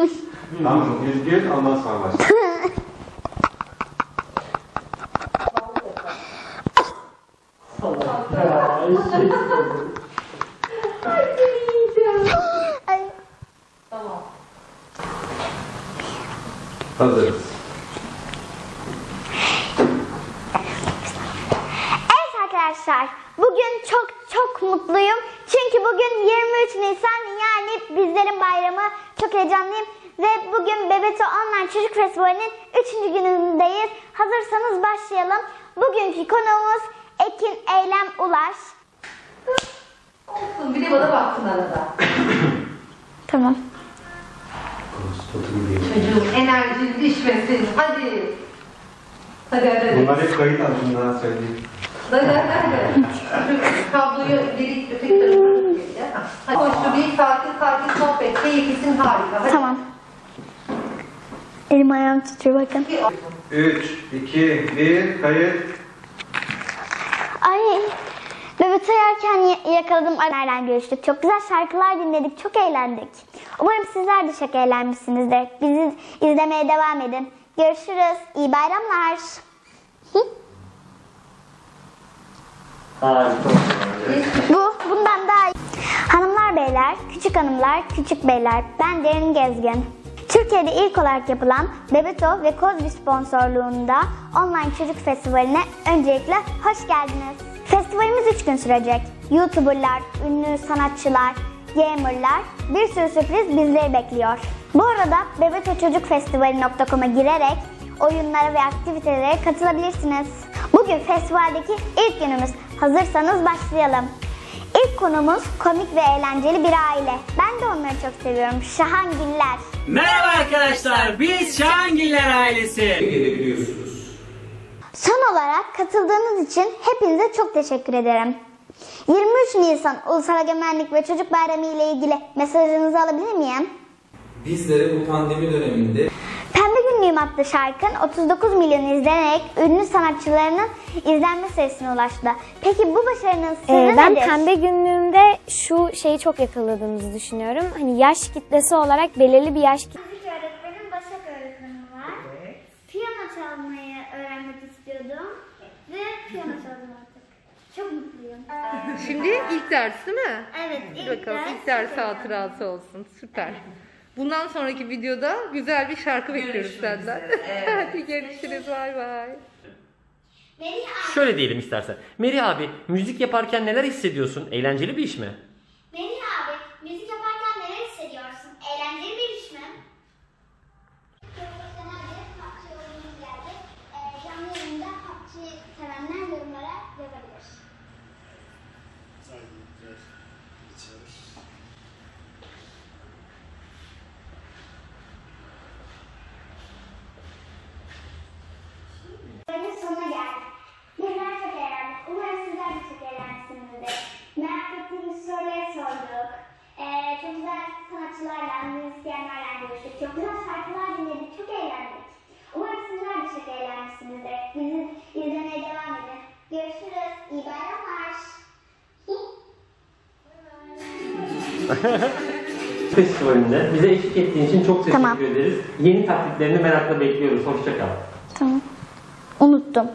başlasın. Tamam yüz bir ondan sonra başla. Ay. Hazırız. Arkadaşlar, bugün çok çok mutluyum. Çünkü bugün 23 Nisan yani bizlerin bayramı. Çok heyecanlıyım. Ve bugün Bebeto Online Çocuk Festivali'nin 3. günündeyiz. Hazırsanız başlayalım. Bugünkü konuğumuz Ekin Eylem Ulaş. Olsun bir de bana baktın arada. Tamam. Çocuğum enerjin düşmesin. Hadi. Hadi hadi hadi. Bunlar hep kayıt altında söyleyeyim. Kabloyu ileri öteki tarafa hoşlu bir sakin sakin sohbet. Keyiflisin harika. Hadi. Tamam. Elim ayağım titriyor bakın. 3, 2, 1, kayıt. Ay. Bebek ayarken yakaladım. Nereden görüştük. Çok güzel şarkılar dinledik. Çok eğlendik. Umarım sizler de çok eğlenmişsinizdir. Bizi izlemeye devam edin. Görüşürüz. İyi bayramlar. Hı? Bu bundan daha iyi. Hanımlar beyler, küçük hanımlar, küçük beyler. Ben Derin Gezgin. Türkiye'de ilk olarak yapılan Bebeto ve Kozbi sponsorluğunda online çocuk festivaline öncelikle hoş geldiniz. Festivalimiz 3 gün sürecek. YouTuberlar, ünlü sanatçılar, gamerlar bir sürü sürpriz bizleri bekliyor. Bu arada bebetoçocukfestivali.com'a girerek oyunlara ve aktivitelere katılabilirsiniz. Bugün festivaldeki ilk günümüz. Hazırsanız başlayalım. İlk konumuz komik ve eğlenceli bir aile. Ben de onları çok seviyorum. Şahangiller. Merhaba arkadaşlar, biz Şahangiller ailesi. Son olarak katıldığınız için hepinize çok teşekkür ederim. 23 Nisan Ulusal Egemenlik ve Çocuk Bayramı ile ilgili mesajınızı alabilir miyim? Bizlere bu pandemi döneminde adlı şarkın 39 milyon izlenerek ünlü sanatçılarının izlenme sayısına ulaştı. Peki bu başarının sırrı Ee, ben nedir? pembe günlüğümde şu şeyi çok yakaladığımızı düşünüyorum. Hani yaş kitlesi olarak belirli bir yaş kitlesi. Müzik öğretmenim Başak öğretmenim var. Piyano çalmayı öğrenmek istiyordum. Ve piyano çaldım artık. Çok mutluyum. Şimdi ilk ders değil mi? Evet, ilk bakalım ders. ilk ders hatırası olsun. Süper. Bundan sonraki videoda güzel bir şarkı bekliyoruz senden. Hadi görüşürüz. Bay bay. Melih abi, Şöyle diyelim istersen. Meri abi müzik yaparken neler hissediyorsun? Eğlenceli bir iş mi? Melih abi, müzik yaparken neler hissediyorsun? Eğlenceli bir iş mi? Profesyonel bir PUBG oyunumuz geldi. Ee, canlı yayında PUBG sevenler yorumlara yazabilir. Bölümün sonuna geldik. Bizler çok eğlendik. Umarım sizler de çok eğlenmişsinizdir. Merak ettiğimiz soruları sorduk. Ee, çok güzel sanatçılarla, müzisyenlerle görüştük. Çok güzel şarkılar dinledik. Çok eğlendik. Umarım sizler de çok eğlenmişsinizdir. Bizi izlemeye devam edin. Görüşürüz. İyi bayramlar. Festivalinde bize eşlik ettiğin için çok teşekkür Tamam. ederiz. Yeni taklitlerini merakla bekliyoruz. Hoşça kal. Tamam. Unuttum.